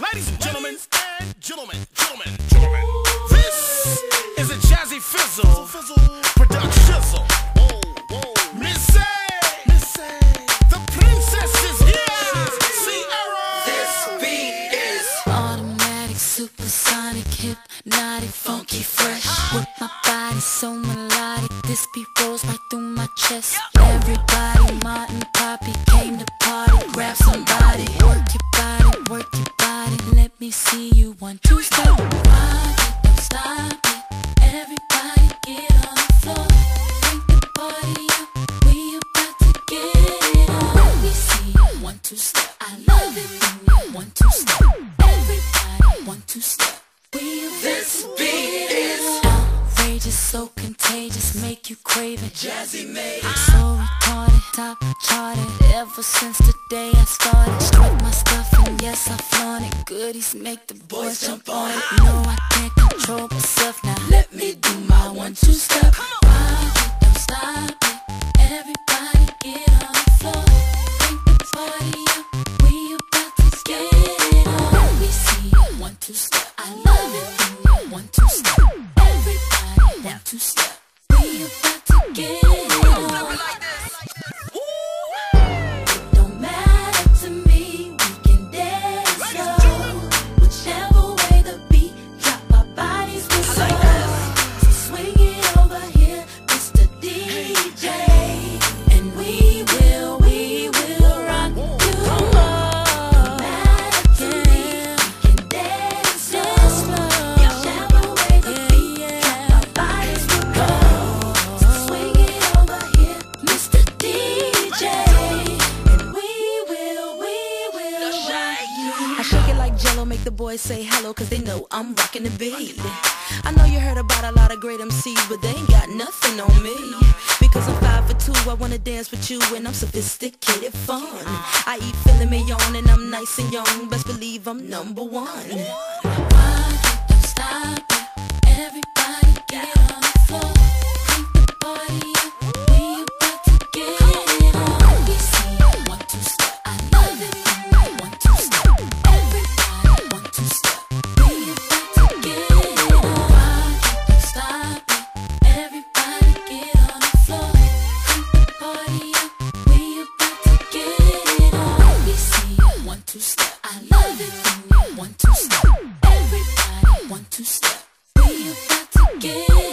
Ladies and gentlemen, and gentlemen, gentlemen, gentlemen. This is a Jazzy Fizzle, production. Oh, Missy, Missy, the princess is here. Ciara. This beat is Automatic, supersonic, hypnotic, funky, fresh. With my body so melodic, this beat rolls right through my chest. Everybody, Martin, Poppy came to party. Grab somebody, work your body, so contagious, make you crave it. Jazzy made it. So retarded, top charted. Ever since the day I started, strike my stuff and yes I flaunt it. Goodies make the boys jump on it. No, I can't control myself now. Let me do my one two step. Rock it, Everybody one two step. We about to get I shake it like jello, make the boys say hello, cause they know I'm rocking the beat. I know you heard about a lot of great MCs, but they ain't got nothing on me. Because I'm five for two, I wanna dance with you, and I'm sophisticated fun. I eat filet mignon, and I'm nice and young, best believe I'm number one. two step. I love it when you one two step. Everybody one two step. We about to get.